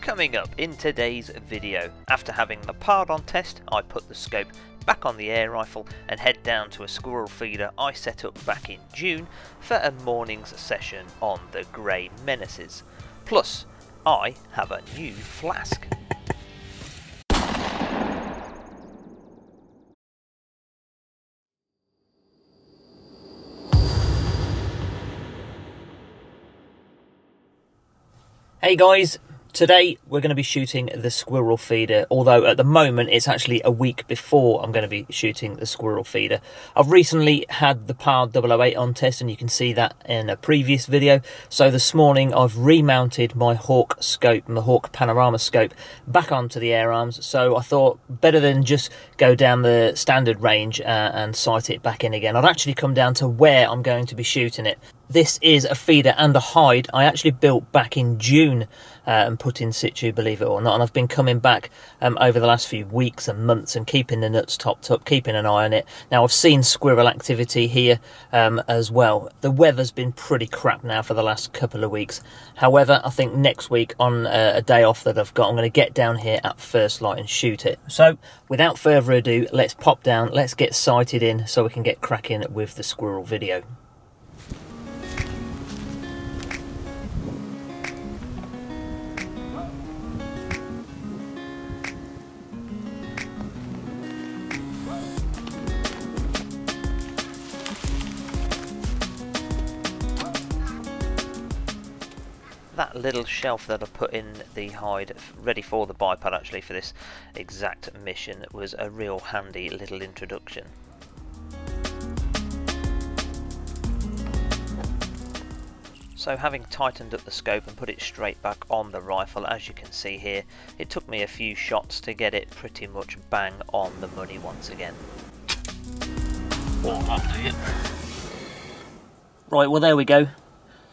Coming up in today's video, after having the pard on test, I put the scope back on the air rifle and head down to a squirrel feeder I set up back in June for a morning's session on the Grey Menaces. Plus, I have a new flask. Hey guys, Today we're going to be shooting the squirrel feeder, although at the moment it's actually a week before I'm going to be shooting the squirrel feeder. I've recently had the PARD 008 on test and you can see that in a previous video. So this morning I've remounted my Hawke scope, my Hawke panorama scope back onto the air arms. So I thought better than just go down the standard range uh, and sight it back in again. I'd actually come down to where I'm going to be shooting it. This is a feeder and a hide I actually built back in June uh, and put in situ, believe it or not. And I've been coming back um, over the last few weeks and months and keeping the nuts topped up, keeping an eye on it. Now, I've seen squirrel activity here um, as well. The weather's been pretty crap now for the last couple of weeks. However, I think next week on uh, a day off that I've got, I'm going to get down here at first light and shoot it. So, without further ado, let's pop down, let's get sighted in so we can get cracking with the squirrel video. Little shelf that I put in the hide ready for the bipod actually for this exact mission was a real handy little introduction. So having tightened up the scope and put it straight back on the rifle as you can see here it took me a few shots to get it pretty much bang on the money once again. Right well there we go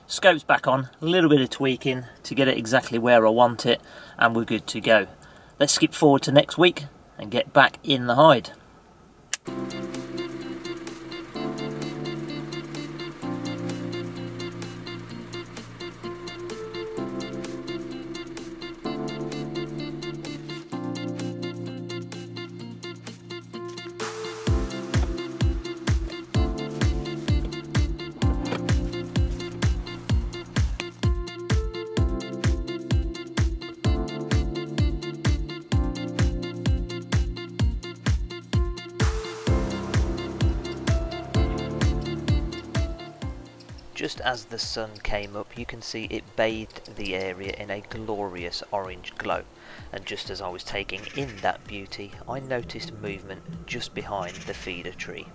Scope's back on, a little bit of tweaking to get it exactly where I want it, and we're good to go. Let's skip forward to next week and get back in the hide. Just as the sun came up you can see it bathed the area in a glorious orange glow and just as I was taking in that beauty I noticed movement just behind the feeder tree.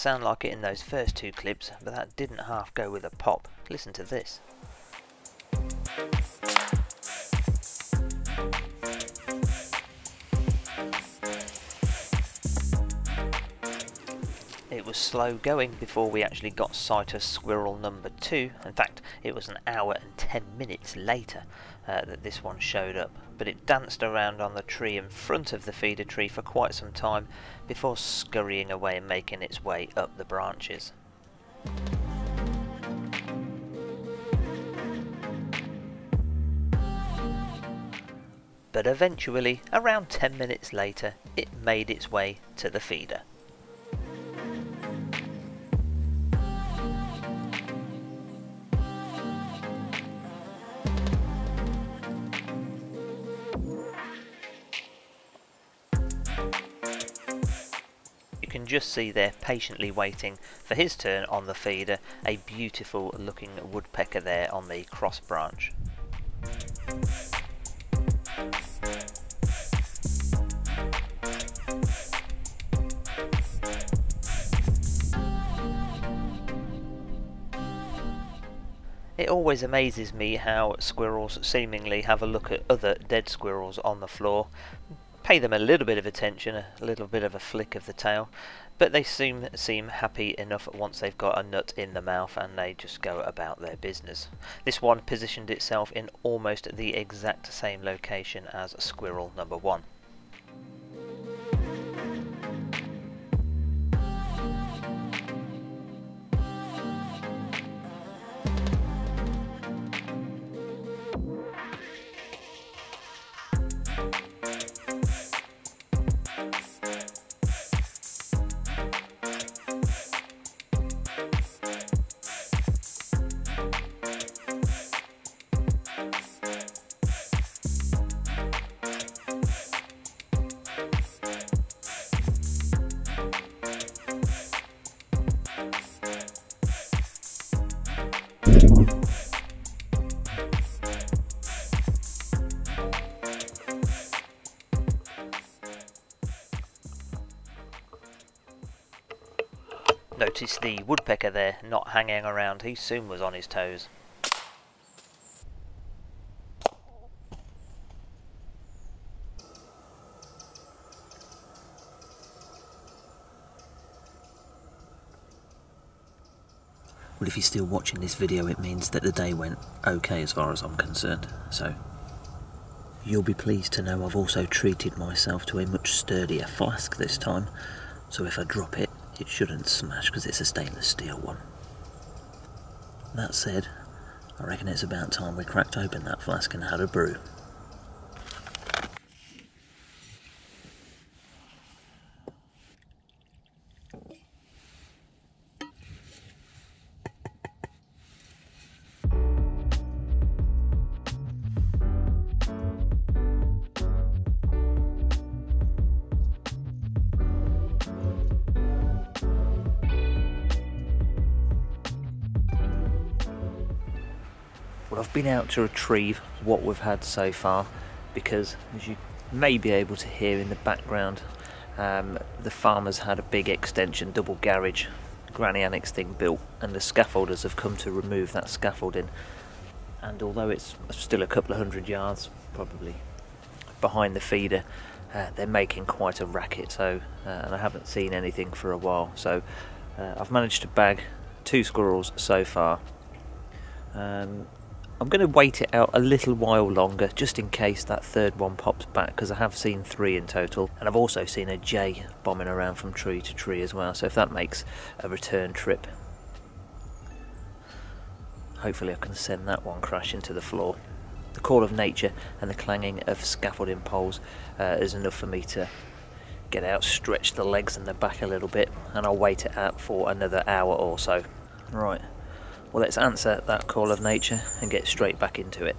Sound like it in those first two clips, but that didn't half go with a pop. Listen to this. It was slow going before we actually got sight of squirrel number two. In fact, it was an hour and ten minutes later uh, that this one showed up. But it danced around on the tree in front of the feeder tree for quite some time before scurrying away and making its way up the branches. But eventually, around 10 minutes later, it made its way to the feeder. Just see there patiently waiting for his turn on the feeder, a beautiful looking woodpecker there on the cross branch. It always amazes me how squirrels seemingly have a look at other dead squirrels on the floor, pay them a little bit of attention, a little bit of a flick of the tail, but they seem seem happy enough once they've got a nut in the mouth and they just go about their business. This one positioned itself in almost the exact same location as squirrel number one. Notice the woodpecker there not hanging around, he soon was on his toes. Well, if you're still watching this video, it means that the day went okay as far as I'm concerned. So, you'll be pleased to know I've also treated myself to a much sturdier flask this time. So if I drop it, it shouldn't smash because it's a stainless steel one. That said, I reckon it's about time we cracked open that flask and had a brew. I've been out to retrieve what we've had so far because, as you may be able to hear in the background, um, the farmers had a big extension, double garage, granny annex thing built, and the scaffolders have come to remove that scaffolding. And although it's still a couple of hundred yards, probably behind the feeder, uh, they're making quite a racket. So, uh, and I haven't seen anything for a while. So, uh, I've managed to bag two squirrels so far. Um, I'm going to wait it out a little while longer just in case that third one pops back because I have seen three in total and I've also seen a jay bombing around from tree to tree as well so if that makes a return trip hopefully I can send that one crashing to the floor. The call of nature and the clanging of scaffolding poles uh, is enough for me to get out, stretch the legs and the back a little bit and I'll wait it out for another hour or so. Right. Well, let's answer that call of nature and get straight back into it.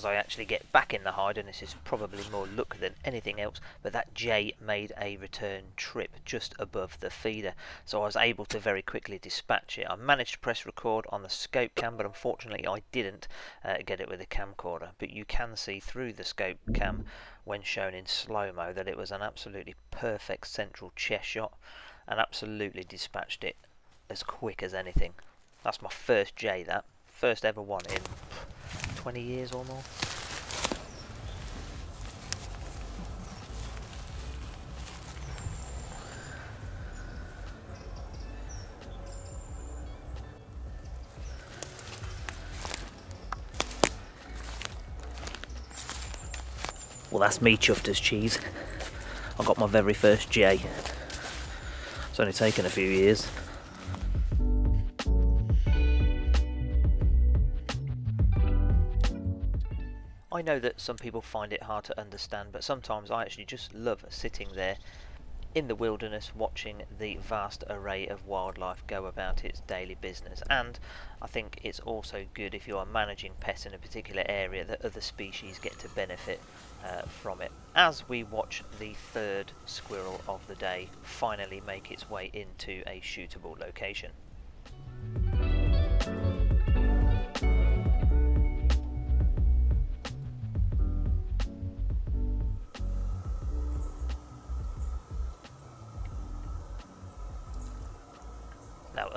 As I actually get back in the hide, and this is probably more luck than anything else, but that Jay made a return trip just above the feeder, so I was able to very quickly dispatch it. I managed to press record on the scope cam, but unfortunately I didn't uh, get it with a camcorder, but you can see through the scope cam when shown in slow-mo that it was an absolutely perfect central chest shot, and absolutely dispatched it as quick as anything. That's my first Jay that, first ever one in 20 years or more. Well, that's me chuffed as cheese. I got my very first Jay. It's only taken a few years. I know that some people find it hard to understand, but sometimes I actually just love sitting there in the wilderness watching the vast array of wildlife go about its daily business. And I think it's also good if you are managing pests in a particular area that other species get to benefit uh, from it. As we watch the third squirrel of the day finally make its way into a shootable location.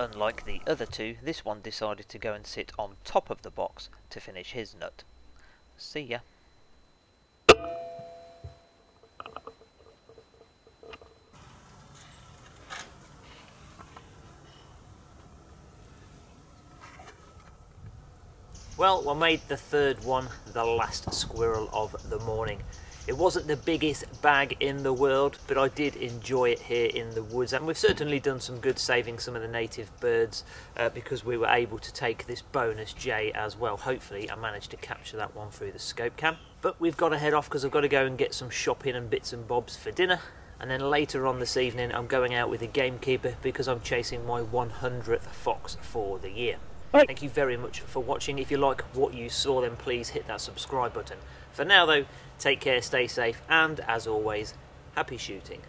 Unlike the other two, this one decided to go and sit on top of the box to finish his nut. See ya. Well, I made the third one the last squirrel of the morning. It wasn't the biggest bag in the world, but I did enjoy it here in the woods. And we've certainly done some good saving some of the native birds uh, because we were able to take this bonus jay as well. Hopefully I managed to capture that one through the scope cam. But we've got to head off because I've got to go and get some shopping and bits and bobs for dinner. And then later on this evening, I'm going out with a gamekeeper because I'm chasing my 100th fox for the year. Right. Thank you very much for watching. If you like what you saw, then please hit that subscribe button. For now though, take care, stay safe, and as always, happy shooting.